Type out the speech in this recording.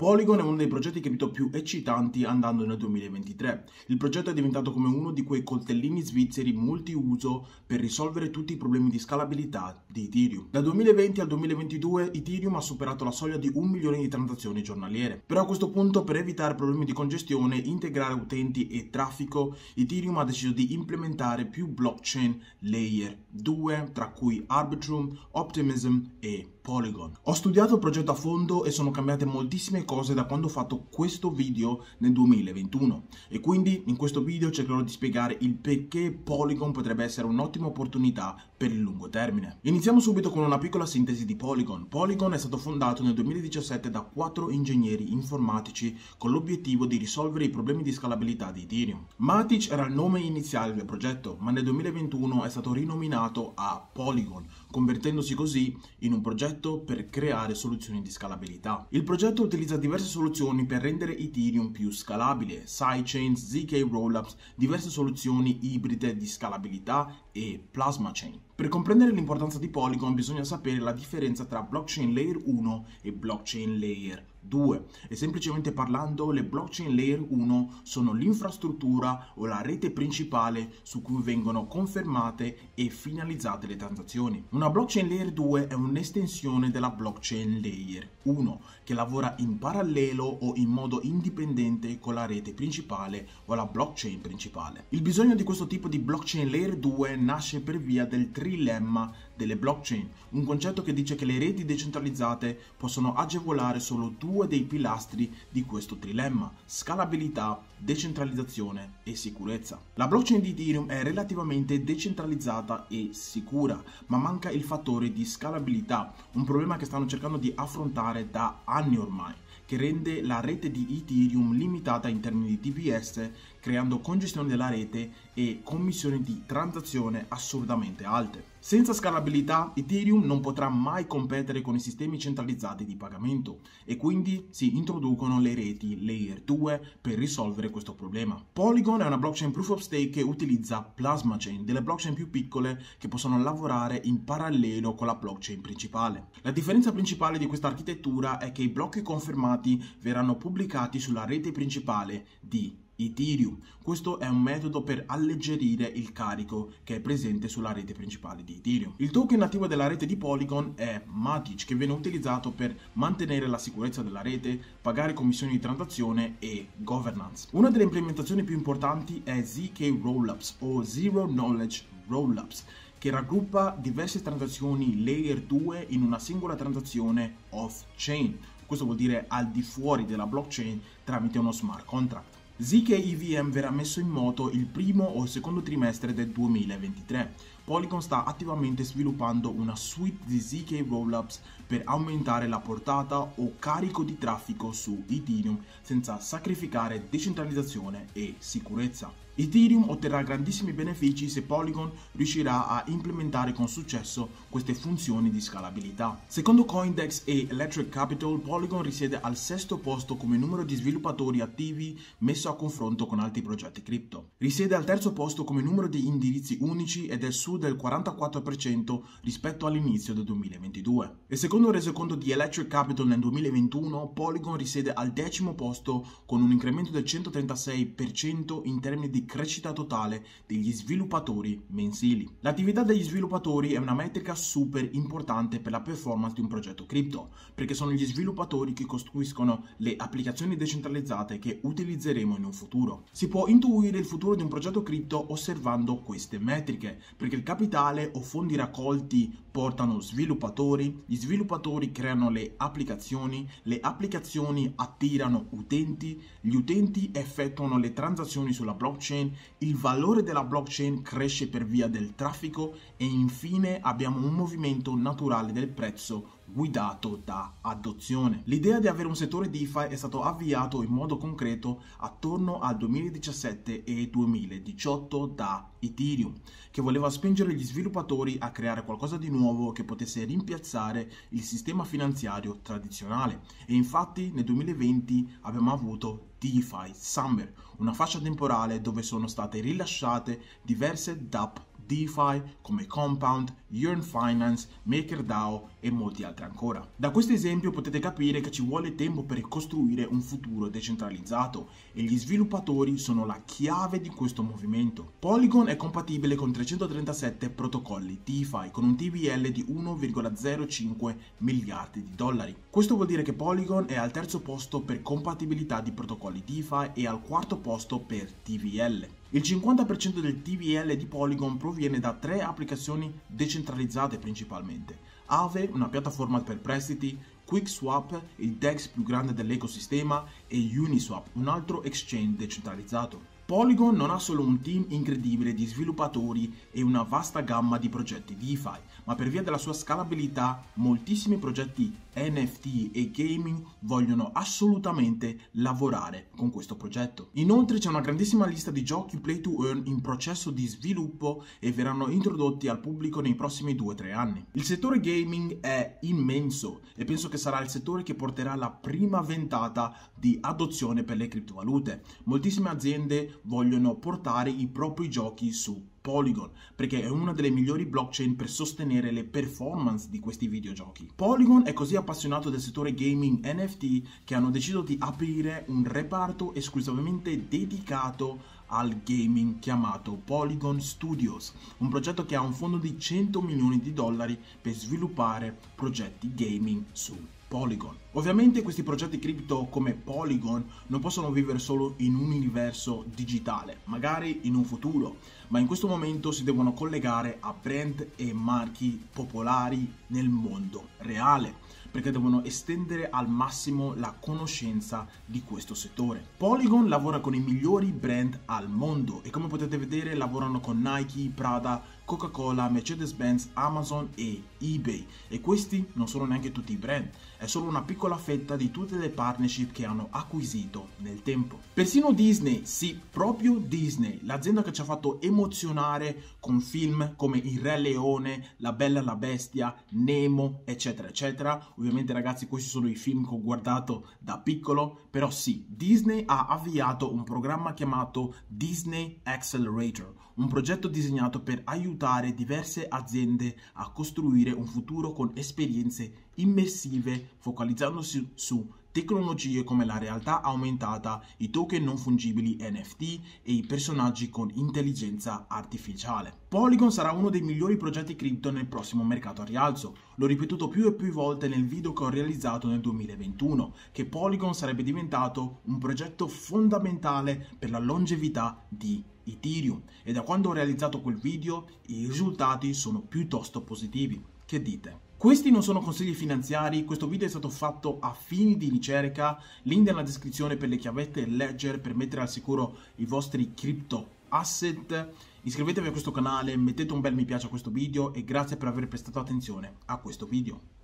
Polygon è uno dei progetti cripto più eccitanti andando nel 2023. Il progetto è diventato come uno di quei coltellini svizzeri multiuso per risolvere tutti i problemi di scalabilità di Ethereum. Dal 2020 al 2022 Ethereum ha superato la soglia di un milione di transazioni giornaliere. Però a questo punto per evitare problemi di congestione, integrare utenti e traffico, Ethereum ha deciso di implementare più blockchain layer 2, tra cui Arbitrum, Optimism e Polygon. Ho studiato il progetto a fondo e sono cambiate moltissime cose da quando ho fatto questo video nel 2021 e quindi in questo video cercherò di spiegare il perché Polygon potrebbe essere un'ottima opportunità per il lungo termine. Iniziamo subito con una piccola sintesi di Polygon. Polygon è stato fondato nel 2017 da quattro ingegneri informatici con l'obiettivo di risolvere i problemi di scalabilità di Ethereum. Matic era il nome iniziale del progetto, ma nel 2021 è stato rinominato a Polygon, convertendosi così in un progetto progetto per creare soluzioni di scalabilità. Il progetto utilizza diverse soluzioni per rendere Ethereum più scalabile, sidechains, ZK rollups, diverse soluzioni ibride di scalabilità e plasma chain. Per comprendere l'importanza di Polygon bisogna sapere la differenza tra blockchain layer 1 e blockchain layer 2 e semplicemente parlando le blockchain layer 1 sono l'infrastruttura o la rete principale su cui vengono confermate e finalizzate le transazioni. Una blockchain layer 2 è un'estensione della blockchain layer 1 che lavora in parallelo o in modo indipendente con la rete principale o la blockchain principale. Il bisogno di questo tipo di blockchain layer 2 nasce per via del trilemma delle blockchain, un concetto che dice che le reti decentralizzate possono agevolare solo due dei pilastri di questo trilemma, scalabilità, decentralizzazione e sicurezza. La blockchain di Ethereum è relativamente decentralizzata e sicura, ma manca il fattore di scalabilità, un problema che stanno cercando di affrontare da anni ormai che rende la rete di Ethereum limitata in termini di TPS, creando congestione della rete e commissioni di transazione assurdamente alte. Senza scalabilità, Ethereum non potrà mai competere con i sistemi centralizzati di pagamento e quindi si introducono le reti Layer 2 per risolvere questo problema. Polygon è una blockchain proof of stake che utilizza Plasma Chain, delle blockchain più piccole che possono lavorare in parallelo con la blockchain principale. La differenza principale di questa architettura è che i blocchi confermati verranno pubblicati sulla rete principale di Ethereum. Questo è un metodo per alleggerire il carico che è presente sulla rete principale di Ethereum. Il token nativo della rete di Polygon è Matic che viene utilizzato per mantenere la sicurezza della rete, pagare commissioni di transazione e governance. Una delle implementazioni più importanti è ZK Rollups o Zero Knowledge Rollups che raggruppa diverse transazioni layer 2 in una singola transazione off-chain questo vuol dire al di fuori della blockchain tramite uno smart contract. ZK EVM verrà messo in moto il primo o secondo trimestre del 2023. Polygon sta attivamente sviluppando una suite di ZK Rollups per aumentare la portata o carico di traffico su Ethereum senza sacrificare decentralizzazione e sicurezza. Ethereum otterrà grandissimi benefici se Polygon riuscirà a implementare con successo queste funzioni di scalabilità. Secondo Coindex e Electric Capital, Polygon risiede al sesto posto come numero di sviluppatori attivi messo a confronto con altri progetti cripto. Risiede al terzo posto come numero di indirizzi unici ed è su del 44% rispetto all'inizio del 2022. E secondo il resoconto di Electric Capital nel 2021, Polygon risiede al decimo posto con un incremento del 136% in termini di crescita totale degli sviluppatori mensili. L'attività degli sviluppatori è una metrica super importante per la performance di un progetto cripto, perché sono gli sviluppatori che costruiscono le applicazioni decentralizzate che utilizzeremo in un futuro. Si può intuire il futuro di un progetto cripto osservando queste metriche, perché il capitale o fondi raccolti portano sviluppatori, gli sviluppatori creano le applicazioni, le applicazioni attirano utenti, gli utenti effettuano le transazioni sulla blockchain blockchain, il valore della blockchain cresce per via del traffico e infine abbiamo un movimento naturale del prezzo guidato da adozione. L'idea di avere un settore DeFi è stato avviato in modo concreto attorno al 2017 e 2018 da Ethereum, che voleva spingere gli sviluppatori a creare qualcosa di nuovo che potesse rimpiazzare il sistema finanziario tradizionale. E infatti nel 2020 abbiamo avuto DeFi Summer, una fascia temporale dove sono state rilasciate diverse DApp DeFi come Compound, Yearn Finance, MakerDAO e molti altri ancora. Da questo esempio potete capire che ci vuole tempo per costruire un futuro decentralizzato e gli sviluppatori sono la chiave di questo movimento. Polygon è compatibile con 337 protocolli DeFi con un TVL di 1,05 miliardi di dollari. Questo vuol dire che Polygon è al terzo posto per compatibilità di protocolli DeFi e al quarto posto per TVL. Il 50% del TVL di Polygon proviene da tre applicazioni decentralizzate principalmente. Aave, una piattaforma per prestiti, QuickSwap, il DEX più grande dell'ecosistema, e Uniswap, un altro exchange decentralizzato. Polygon non ha solo un team incredibile di sviluppatori e una vasta gamma di progetti DeFi, ma per via della sua scalabilità moltissimi progetti NFT e gaming vogliono assolutamente lavorare con questo progetto. Inoltre c'è una grandissima lista di giochi play to earn in processo di sviluppo e verranno introdotti al pubblico nei prossimi 2-3 anni. Il settore gaming è immenso e penso che sarà il settore che porterà la prima ventata di adozione per le criptovalute. Moltissime aziende vogliono portare i propri giochi su Polygon perché è una delle migliori blockchain per sostenere le performance di questi videogiochi. Polygon è così appassionato del settore gaming NFT che hanno deciso di aprire un reparto esclusivamente dedicato al gaming chiamato Polygon Studios, un progetto che ha un fondo di 100 milioni di dollari per sviluppare progetti gaming su Polygon. Ovviamente questi progetti cripto come Polygon non possono vivere solo in un universo digitale, magari in un futuro, ma in questo momento si devono collegare a brand e marchi popolari nel mondo reale perché devono estendere al massimo la conoscenza di questo settore. Polygon lavora con i migliori brand al mondo e come potete vedere lavorano con Nike, Prada, Coca-Cola, Mercedes-Benz, Amazon e eBay e questi non sono neanche tutti i brand, è solo una piccola fetta di tutte le partnership che hanno acquisito nel tempo. Persino Disney, sì, proprio Disney, l'azienda che ci ha fatto emozionare con film come Il Re Leone, La Bella e la Bestia, Nemo, eccetera, eccetera. Ovviamente ragazzi questi sono i film che ho guardato da piccolo, però sì, Disney ha avviato un programma chiamato Disney Accelerator, un progetto disegnato per aiutare diverse aziende a costruire un futuro con esperienze immersive focalizzandosi su tecnologie come la realtà aumentata, i token non fungibili NFT e i personaggi con intelligenza artificiale. Polygon sarà uno dei migliori progetti cripto nel prossimo mercato a rialzo. L'ho ripetuto più e più volte nel video che ho realizzato nel 2021, che Polygon sarebbe diventato un progetto fondamentale per la longevità di Ethereum e da quando ho realizzato quel video i risultati sono piuttosto positivi. Che dite? Questi non sono consigli finanziari, questo video è stato fatto a fini di ricerca, link nella descrizione per le chiavette Ledger per mettere al sicuro i vostri crypto asset. Iscrivetevi a questo canale, mettete un bel mi piace a questo video e grazie per aver prestato attenzione a questo video.